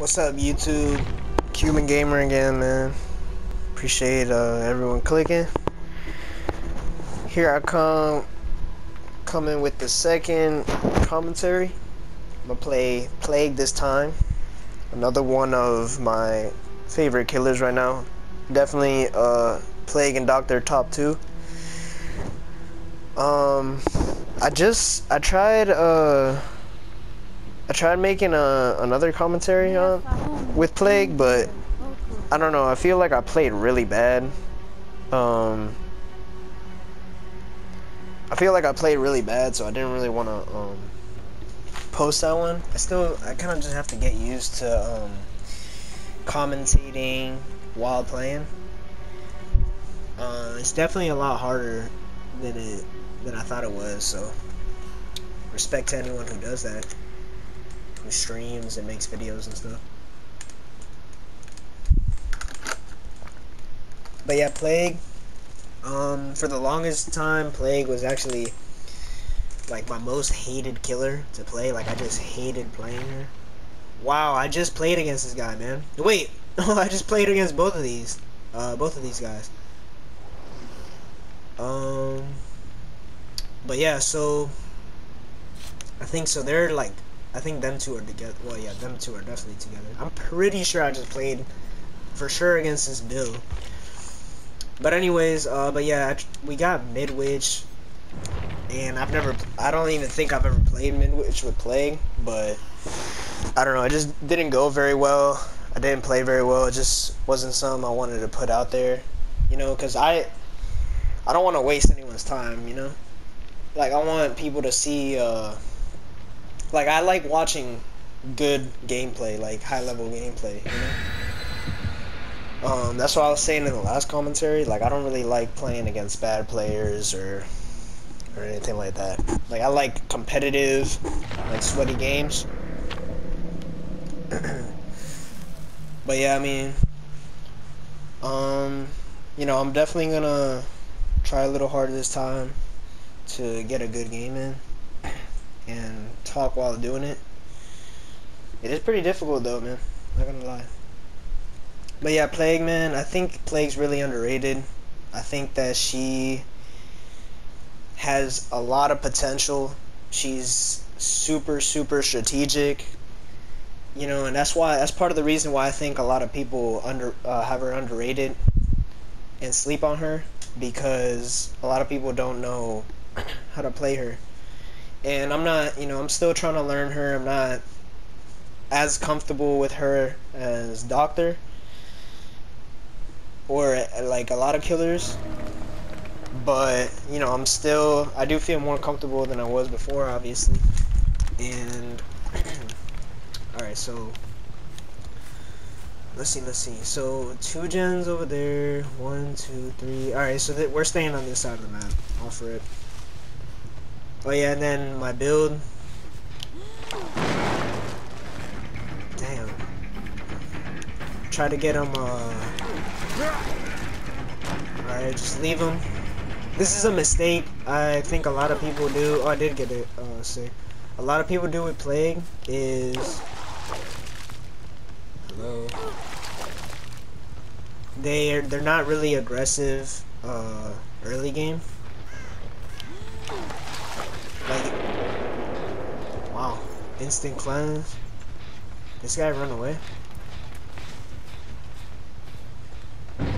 What's up, YouTube? Cuban Gamer again, man. Appreciate uh, everyone clicking. Here I come, coming with the second commentary. I'm gonna play Plague this time. Another one of my favorite killers right now. Definitely uh, Plague and Doctor top two. Um, I just I tried uh I tried making a another commentary on with Plague, but I don't know. I feel like I played really bad. Um, I feel like I played really bad, so I didn't really want to um, post that one. I still, I kind of just have to get used to um, commentating while playing. Uh, it's definitely a lot harder than it than I thought it was. So, respect to anyone who does that, who streams and makes videos and stuff. But yeah, Plague. Um, for the longest time, Plague was actually like my most hated killer to play. Like I just hated playing her. Wow, I just played against this guy, man. Wait, I just played against both of these. Uh, both of these guys. Um, but yeah, so I think so. They're like, I think them two are together. Well, yeah, them two are definitely together. I'm pretty sure I just played for sure against this Bill. But anyways, uh, but yeah, we got Midwich, and I've never, I don't even think I've ever played Midwich with Plague, but I don't know, it just didn't go very well. I didn't play very well. It just wasn't something I wanted to put out there, you know, because I, I don't want to waste anyone's time, you know. Like I want people to see, uh, like I like watching good gameplay, like high level gameplay, you know. Um, that's what I was saying in the last commentary. Like, I don't really like playing against bad players or or anything like that. Like, I like competitive, like sweaty games. but yeah, I mean, um, you know, I'm definitely gonna try a little harder this time to get a good game in and talk while doing it. It is pretty difficult though, man. Not gonna lie. But yeah, Plague, man, I think Plague's really underrated. I think that she has a lot of potential. She's super, super strategic. You know, and that's why that's part of the reason why I think a lot of people under uh, have her underrated and sleep on her because a lot of people don't know how to play her. And I'm not, you know, I'm still trying to learn her. I'm not as comfortable with her as Doctor or like a lot of killers. But you know I'm still I do feel more comfortable than I was before obviously. And alright so let's see let's see. So two gens over there. One two three. Alright so we're staying on this side of the map. Off it oh yeah and then my build damn try to get him uh Alright, just leave him. This is a mistake I think a lot of people do. Oh, I did get it. Uh, see. A lot of people do with Plague is... Hello. They're, they're not really aggressive uh, early game. Like, wow. Instant cleanse. This guy run away. Hmm,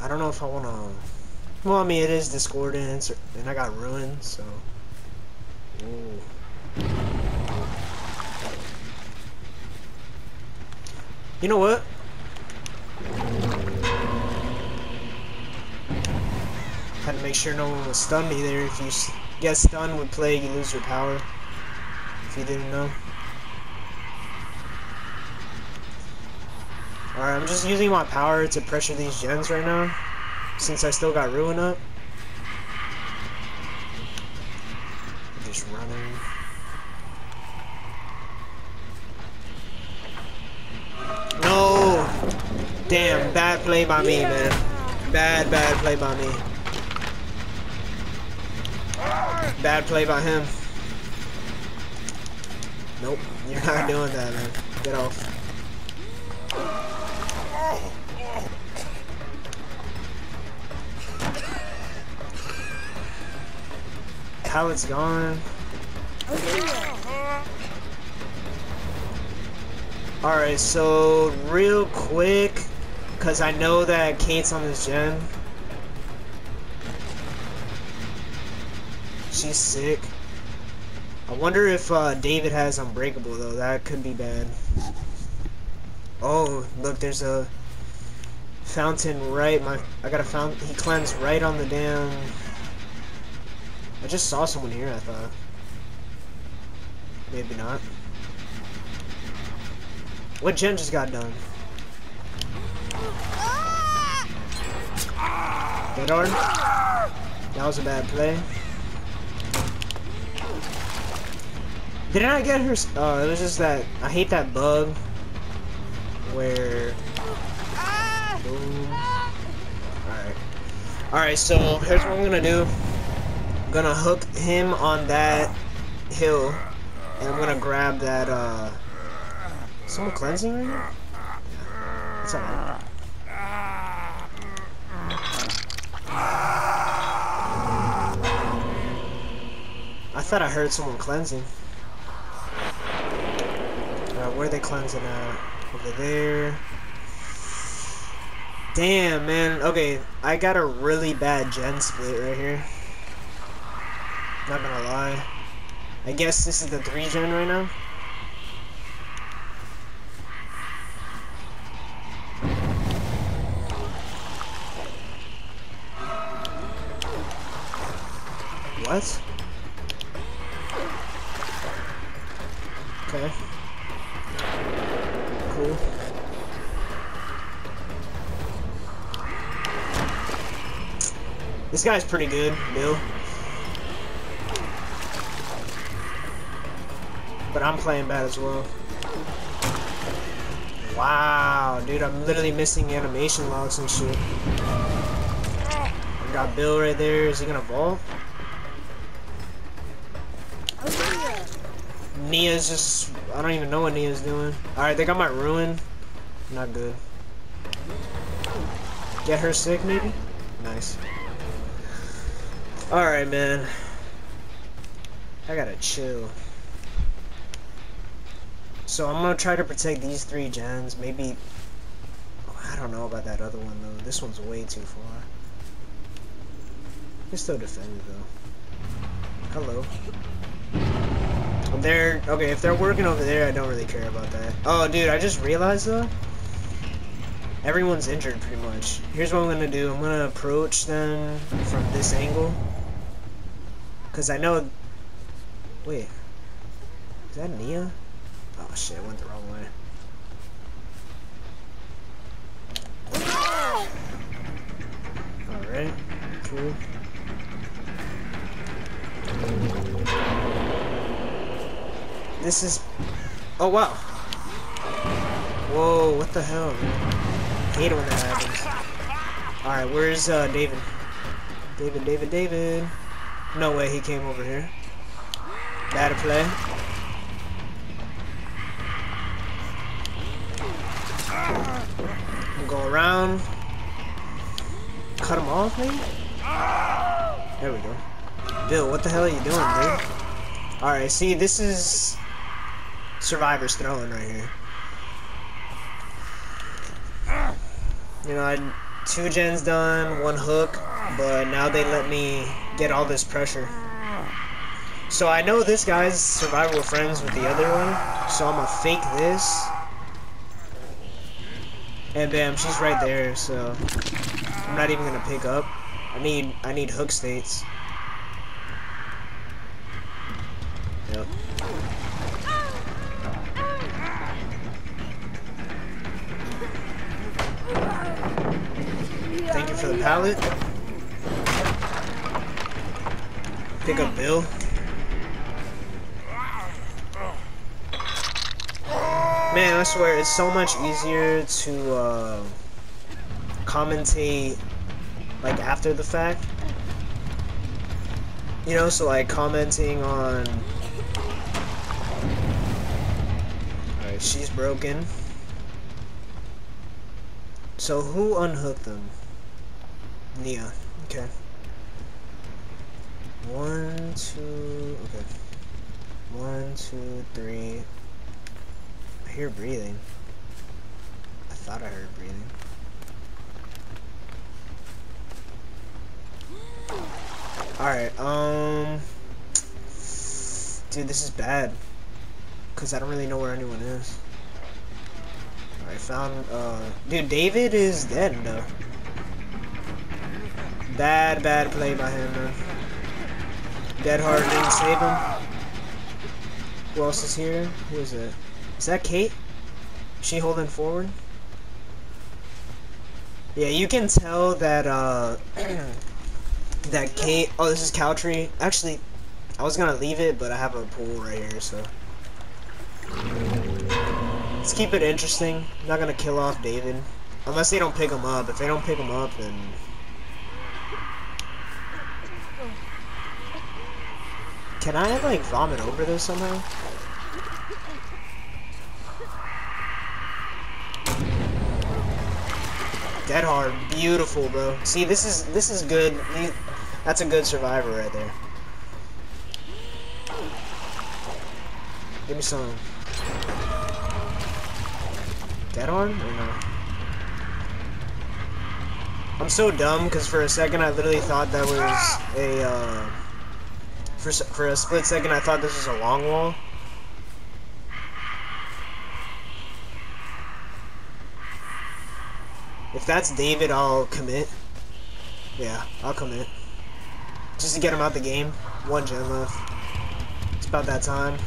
I don't know if I want to... Well, I mean, it is Discordance, and I got Ruined, so... Ooh. You know what? Had to make sure no one would stun me there. If you get stunned with Plague, you lose your power. If you didn't know. Alright, I'm just using my power to pressure these gens right now. Since I still got Ruin up. Just running. No! Damn, bad play by me, man. Bad, bad play by me. Bad play by him. Nope, you're not doing that, man. Get off. Pallet's gone. Alright, so real quick, because I know that Kate's on this gen. She's sick. I wonder if uh, David has Unbreakable, though. That could be bad. Oh, look, there's a fountain right. My I got a fountain. He cleansed right on the damn. I just saw someone here. I thought. Maybe not. What gen just got done? Arm? That was a bad play. Did I get her? Oh, it was just that. I hate that bug where. Alright. Alright, so here's what I'm gonna do. I'm gonna hook him on that hill, and I'm gonna grab that, uh. Someone cleansing right now? What's up, I thought I heard someone cleansing. Where are they cleansing at? Over there. Damn, man. Okay, I got a really bad gen split right here. Not gonna lie. I guess this is the 3 gen right now. What? Okay. This guy's pretty good, Bill. But I'm playing bad as well. Wow, dude, I'm literally missing animation locks and shit. I got Bill right there. Is he gonna ball? Nea's just... I don't even know what Nea's doing. Alright, they got my ruin. Not good. Get her sick, maybe? Nice. Alright, man. I gotta chill. So I'm gonna try to protect these three gens. Maybe... I don't know about that other one, though. This one's way too far. Can still defend it, though. Hello. They're, okay, if they're working over there, I don't really care about that. Oh, dude, I just realized, though, everyone's injured, pretty much. Here's what I'm gonna do. I'm gonna approach them from this angle. Because I know... Wait. Is that Nea? Oh, shit, I went the wrong way. Alright, cool. This is... Oh, wow. Whoa, what the hell. I hate it when that happens. Alright, where's uh, David? David, David, David. No way he came over here. Bad play. Go around. Cut him off, maybe? There we go. Bill, what the hell are you doing, dude? Alright, see, this is Survivor's throwing right here. You know, I two gens done, one hook, but now they let me get all this pressure. So I know this guy's survival friends with the other one, so I'm gonna fake this. And bam, she's right there, so I'm not even gonna pick up. I need I need hook stages. Yep. Thank you for the pallet. Pick up Bill. Man, I swear, it's so much easier to uh, commentate like after the fact. You know, so like commenting on. Alright, she's broken. So who unhooked them? Nea. Okay. One, two. Okay. One, two, three. I hear breathing. I thought I heard breathing. Alright, um... Dude, this is bad. Because I don't really know where anyone is. I found, uh... Dude, David is dead, though. Bad, bad play by him, man. Dead hard didn't save him. Who else is here? Who is it? Is that Kate? Is she holding forward? Yeah, you can tell that, uh... that Kate... Oh, this is Cowtree. Actually, I was gonna leave it, but I have a pool right here, so... Let's keep it interesting. I'm not gonna kill off David. Unless they don't pick him up. If they don't pick him up, then... Can I, like, vomit over this somehow? Dead hard. Beautiful, bro. See, this is this is good. That's a good survivor right there. Give me some. Dead on or no? I'm so dumb because for a second I literally thought that was a, uh, for, for a split second I thought this was a long wall. If that's David, I'll commit. Yeah, I'll commit. Just to get him out the game. One gen left. It's about that time.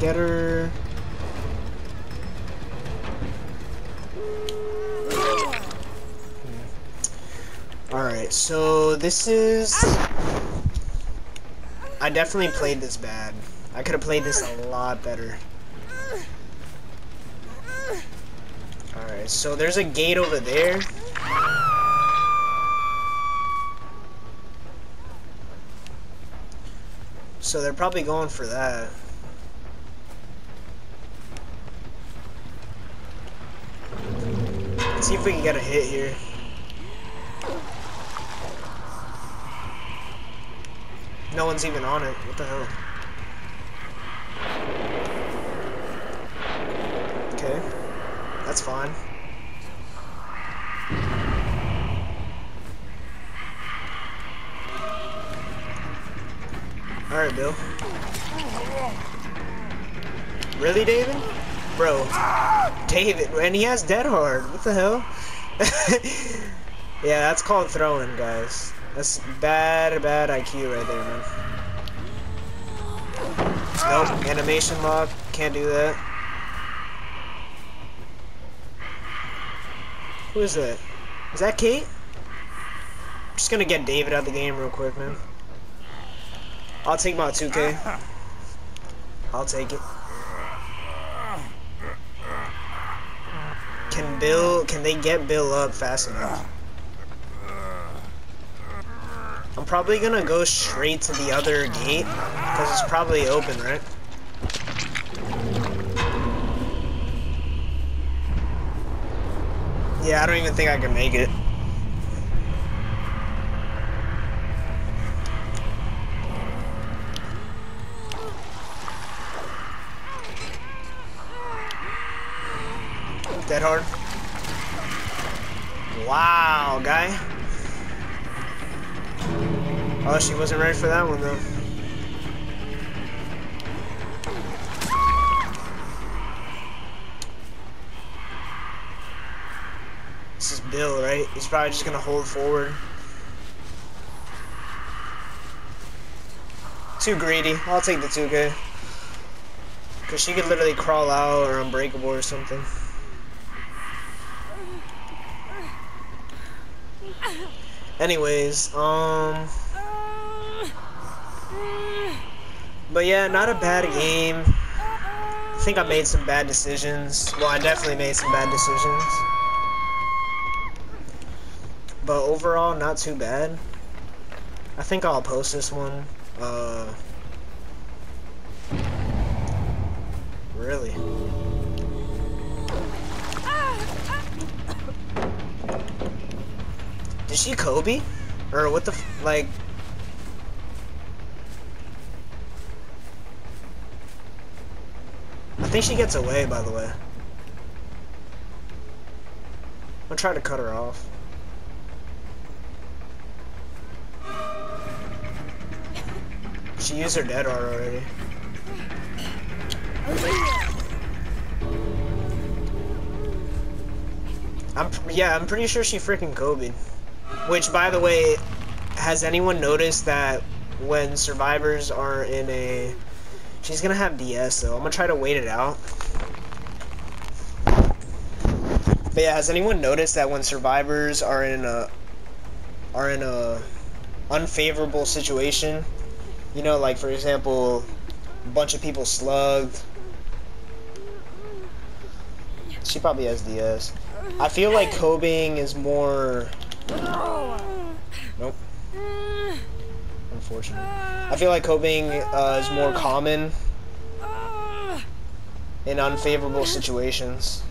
Get her? Alright, so this is... I definitely played this bad. I could have played this a lot better. Alright, so there's a gate over there. So they're probably going for that. See if we can get a hit here. No one's even on it. What the hell? Okay. That's fine. Alright, Bill. Really, David? Bro. David, and he has dead hard. What the hell? yeah, that's called throwing, guys. That's bad, bad IQ right there, man. Nope, animation lock. Can't do that. Who is that? Is that Kate? I'm just gonna get David out of the game real quick, man. I'll take my 2K. I'll take it. Can Bill, can they get Bill up fast enough? I'm probably gonna go straight to the other gate, because it's probably open, right? Yeah, I don't even think I can make it. Dead hard. Wow, guy. Oh, she wasn't ready for that one, though. This is Bill, right? He's probably just gonna hold forward. Too greedy. I'll take the 2K. Because she could literally crawl out or unbreakable or something. Anyways, um... But yeah, not a bad game. I think I made some bad decisions. Well, I definitely made some bad decisions. But overall, not too bad. I think I'll post this one. Uh, really? Did she Kobe? Or what the f like? I think she gets away, by the way. I'm gonna try to cut her off. She used her dead hard already. I'm yeah, I'm pretty sure she freaking Kobe. Which, by the way, has anyone noticed that when survivors are in a She's gonna have DS though. I'm gonna try to wait it out. But yeah, has anyone noticed that when survivors are in a are in a unfavorable situation, you know, like for example, a bunch of people slugged. She probably has DS. I feel like Kobeing is more. Nope. Unfortunate. I feel like coping uh, is more common in unfavorable situations.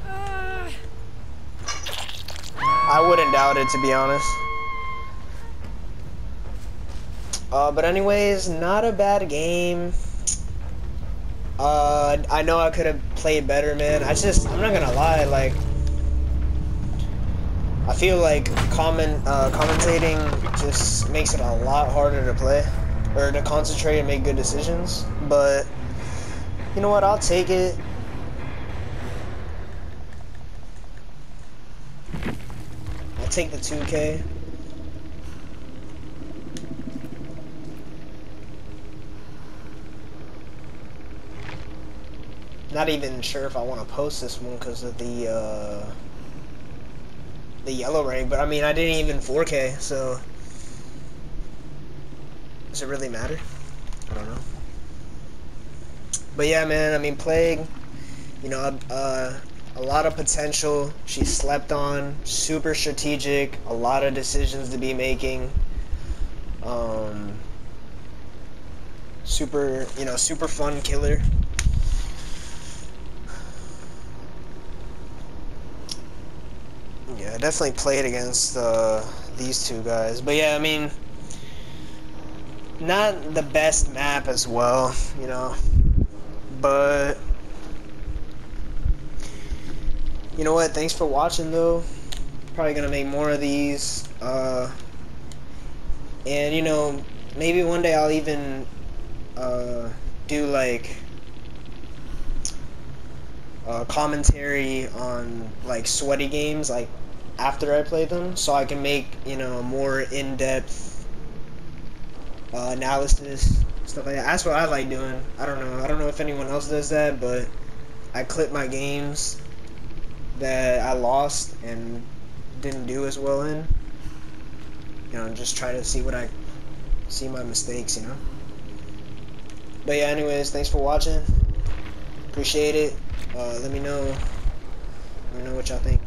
I wouldn't doubt it, to be honest. Uh, but anyways, not a bad game. Uh, I know I could have played better, man. I just, I'm not gonna lie, like, I feel like comment, uh, commentating just makes it a lot harder to play or to concentrate and make good decisions. But you know what? I'll take it. I'll take the 2K. Not even sure if I want to post this one because of the uh, the yellow ray, but I mean I didn't even 4K, so. Does it really matter? I don't know. But yeah, man, I mean, Plague, you know, uh, a lot of potential. She slept on, super strategic, a lot of decisions to be making. Um, super, you know, super fun killer. Yeah, definitely played against uh, these two guys. But yeah, I mean, not the best map as well, you know, but you know what? Thanks for watching though. Probably gonna make more of these, uh, and you know, maybe one day I'll even uh, do like uh, commentary on like sweaty games, like after I play them, so I can make you know more in-depth uh, analysis, stuff like that. That's what I like doing. I don't know. I don't know if anyone else does that, but I clip my games that I lost and didn't do as well in. You know, just try to see what I see my mistakes. You know. But yeah, anyways, thanks for watching. Appreciate it. Uh, let me know. Let me know what y'all think.